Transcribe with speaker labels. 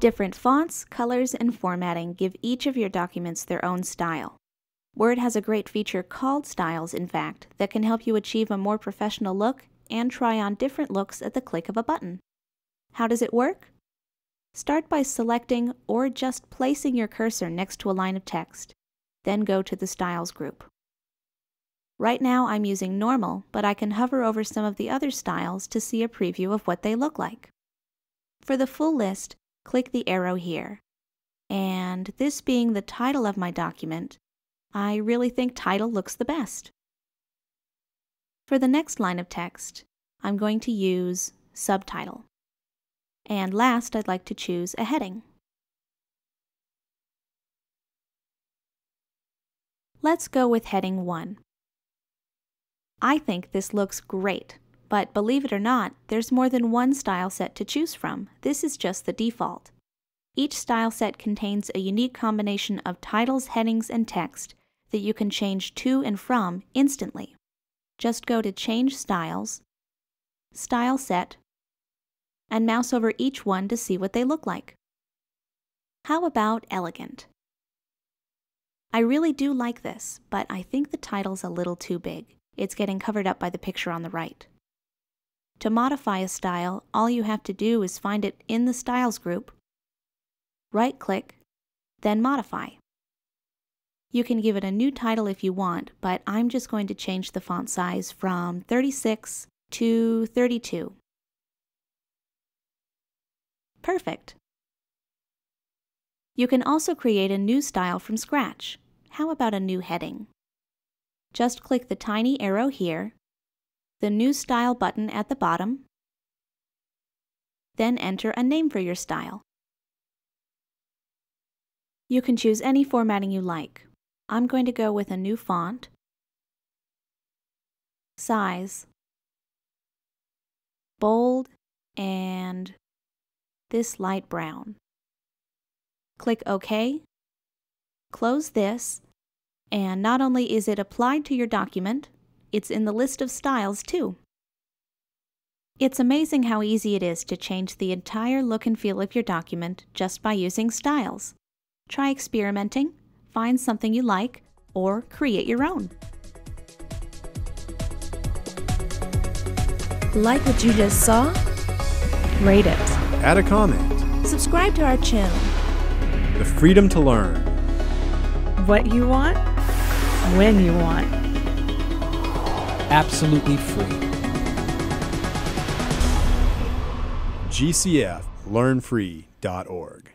Speaker 1: Different fonts, colors, and formatting give each of your documents their own style. Word has a great feature called Styles, in fact, that can help you achieve a more professional look and try on different looks at the click of a button. How does it work? Start by selecting or just placing your cursor next to a line of text. Then go to the Styles group. Right now I'm using normal, but I can hover over some of the other styles to see a preview of what they look like. For the full list, click the arrow here. And this being the title of my document, I really think title looks the best. For the next line of text, I'm going to use subtitle. And last, I'd like to choose a heading. Let's go with heading 1. I think this looks great, but believe it or not, there's more than one style set to choose from. This is just the default. Each style set contains a unique combination of titles, headings, and text that you can change to and from instantly. Just go to Change Styles, Style Set, and mouse over each one to see what they look like. How about Elegant? I really do like this, but I think the title's a little too big. It's getting covered up by the picture on the right. To modify a style, all you have to do is find it in the Styles group, right-click, then Modify. You can give it a new title if you want, but I'm just going to change the font size from 36 to 32. Perfect. You can also create a new style from scratch. How about a new heading? Just click the tiny arrow here, the New Style button at the bottom, then enter a name for your style. You can choose any formatting you like. I'm going to go with a new font, size, bold, and this light brown. Click OK, close this, and not only is it applied to your document, it's in the list of styles too. It's amazing how easy it is to change the entire look and feel of your document just by using styles. Try experimenting find something you like, or create your own.
Speaker 2: Like what you just saw? Rate it.
Speaker 3: Add a comment.
Speaker 2: Subscribe to our channel.
Speaker 3: The freedom to learn.
Speaker 2: What you want, when you want.
Speaker 4: Absolutely free.
Speaker 3: GCF learnfree.org.